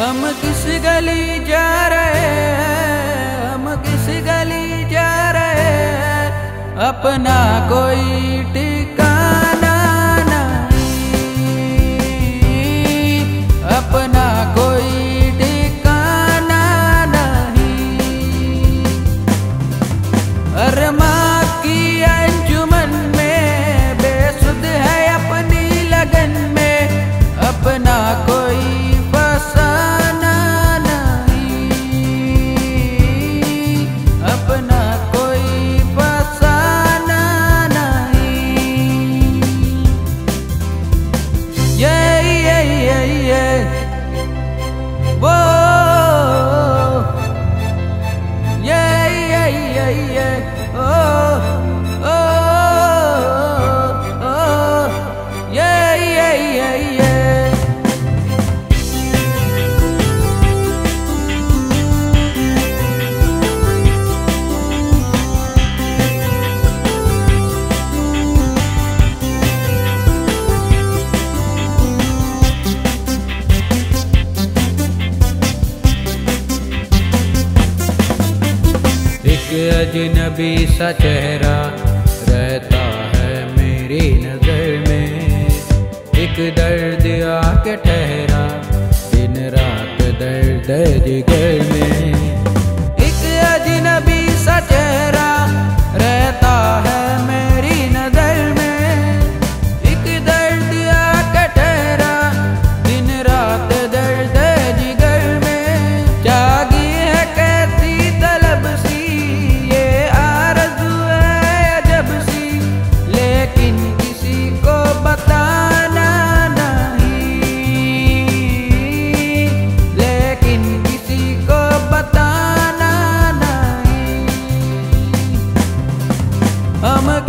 हम किस गली जा रहे हैं? हम किस गली जा रहे हैं? अपना कोई ठिकाना नहीं। अपना अजनबी सा चेहरा रहता है मेरी नज़र में। एक दर्द आके ठहरा, दिन रात दर्द जिगर में। I'm a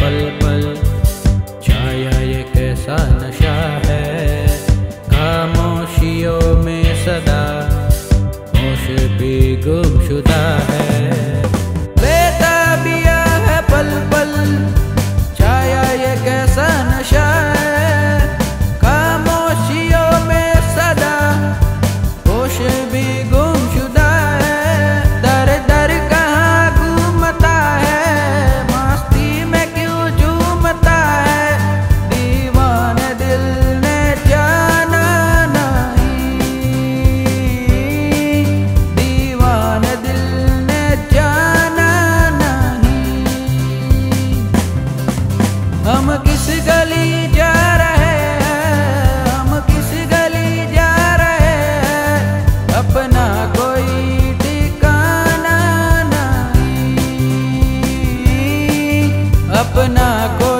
पल पल छाया ये कैसा नशा है? खामोशियों में सदा होश भी गुमशुदा है। না